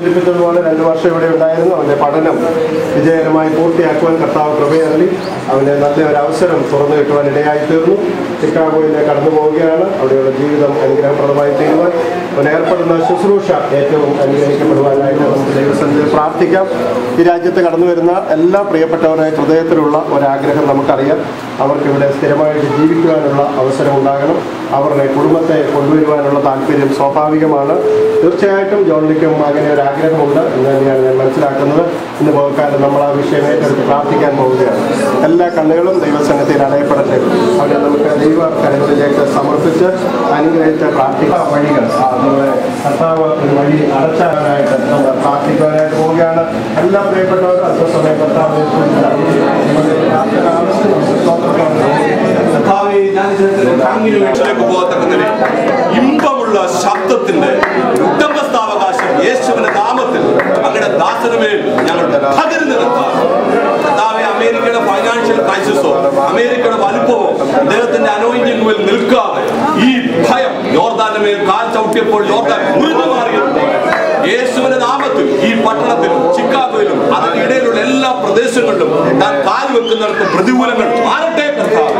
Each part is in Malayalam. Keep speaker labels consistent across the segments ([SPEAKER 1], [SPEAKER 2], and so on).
[SPEAKER 1] സൂചിപ്പിച്ചതുപോലെ രണ്ട് വർഷം ഇവിടെ ഉണ്ടായിരുന്നു. അവന്റെ പഠനം വിജയകരമായി പൂർത്തിയാക്കുവാൻ കർത്താവ് കൃപയറി അവന് നല്ല ഒരു അവസരം തുറന്നു കിട്ടുവാൻ ഇടയായി തീർന്നു. ചിക്കാഗോയിലേക്ക് കടന്നു പോവുകയാണ്. അവിടെയുള്ള ജീവിതം അനുഗ്രഹപ്രദമായി തീരുവാൻ. അവൻ ഏർപ്പെടുന്ന ശുശ്രൂഷ ഏറ്റവും അനുഗ്രഹിക്കപ്പെടുവാനായിട്ട് നമുക്ക് ദൈവസന്നിധിയിൽ പ്രാർത്ഥിക്കാം. ഈ രാജ്യത്ത് കടന്നു വരുന്ന എല്ലാ പ്രിയപ്പെട്ടവരുടെ ഹൃദയത്തിലുള്ള ഒരാഗ്രഹം നമുക്കറിയാം. അവർക്ക് ഇവിടെ സ്ഥിരമായിട്ട് ജീവിക്കുവാനുള്ള അവസരം ഉണ്ടാകണം അവരുടെ കുടുംബത്തെ കൊണ്ടുവരുവാനുള്ള താല്പര്യം സ്വാഭാവികമാണ്. തീർച്ചയായിട്ടും ജോണിക്കും അങ്ങനെ ഒരു ആഗ്രഹമുണ്ട് എന്ന് തന്നെയാണ് ഞാൻ മനസ്സിലാക്കുന്നത്. ഇന്ന് പോകാലം നമ്മൾ ആ വിഷയം ഏറ്റെടുത്ത് പ്രാർത്ഥിക്കാൻ പോവുകയാണ്. എല്ലാ കണ്ണുകളും ദൈവസംഘത്തിൽ അടയപ്പെടട്ടെ. അവരെ നമുക്ക് ദൈവ കരങ്ങളിലേക്ക് സമർപ്പിച്ച് അനുഗ്രഹിച്ച പ്രാർത്ഥിക്കാൻ വഴികൾ നമ്മളെ കർത്താവ് വഴി അടച്ചാനായിട്ട് നമ്മൾ പോവുകയാണ് എല്ലാ പ്രിയപ്പെട്ടവരും അല്പസമയം കർത്താവിനെ
[SPEAKER 2] ഇമ്പമുള്ള ശബ്ദത്തിന്റെ ഉടമസ്ഥാവകാശം യേശുവിന്റെ നാമത്തിൽ അങ്ങയുടെ ദാസനമേൽ ഞങ്ങൾ പകരുന്ന കർത്താവ് അമേരിക്കയുടെ ഫൈനാൻഷ്യൽ ക്രൈസിസോ അമേരിക്കയുടെ വലുപ്പമോ അദ്ദേഹത്തിന്റെ അനോയിന്റിംഗിൽ നിൽക്കാതെ ഈ ഭയം യോർദാന്റെ കാൽ ചവിട്ടിയപ്പോൾ യോർദാൻ മുറിഞ്ഞു മാറിയപ്പോൾ യേശുവിന്റെ നാമത്തിൽ ഈ പട്ടണത്തിലും ചിക്കാഗോയിലും അതിന്റെ ഇടയിലുള്ള എല്ലാ പ്രദേശങ്ങളിലും താൻ കാൽ വെക്കുന്നിടത്ത് പ്രതികൂലങ്ങൾ മാറട്ടെ കർത്താവ്.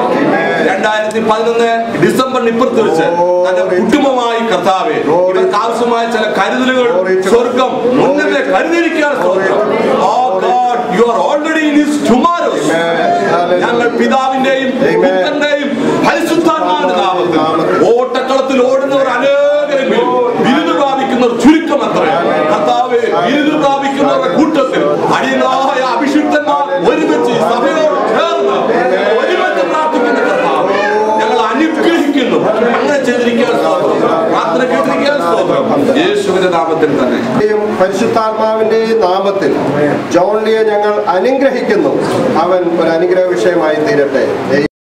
[SPEAKER 2] രണ്ടായിരത്തി പതിനൊന്ന് ഡിസംബറിന് ഇപ്പുറത്ത് വെച്ച് തന്റെ കുടുംബമായി കർത്താവെ ഇവർക്ക് ആവശ്യമായ ചില കരുതലുകൾ സ്വർഗം മുന്നേ കരുതിരിക്കാൻ സ്വർഗം. Are already in his tomorrows. ഞങ്ങൾ പിതാവിന്റെയും പുത്രന്റെയും പരിശുദ്ധാത്മാവിന്റെ നാമത്തിൽ ഓട്ടക്കളത്തിൽ ഓടുന്നവർ ബിരുദ ചുരുക്കം അത്ര കർത്താവ് ഇരുന്ന് പ്രാപിക്കുന്നവരുടെ കൂട്ടത്തിൽ അടിയനായ അഭിഷിക്തന്മാർ ഒരുമിച്ച് സഭയോട് ചേർന്ന് ഒരുമിച്ച് പ്രാർത്ഥിക്കുന്ന കർത്താവ് ഞങ്ങൾ അനുഗ്രഹിക്കുന്നു. അങ്ങനെ ചെയ്തിരിക്കാൻ പ്രാർത്ഥന കേട്ടിരിക്കാൻ യേശുവിന്റെ നാമത്തിൽ തന്നെ.
[SPEAKER 1] പരിശുദ്ധാത്മാവിന്റെ നാമത്തിൽ ജോൺലിയെ ഞങ്ങൾ അനുഗ്രഹിക്കുന്നു. അവൻ ഒരു അനുഗ്രഹ വിഷയമായി തീരട്ടെ.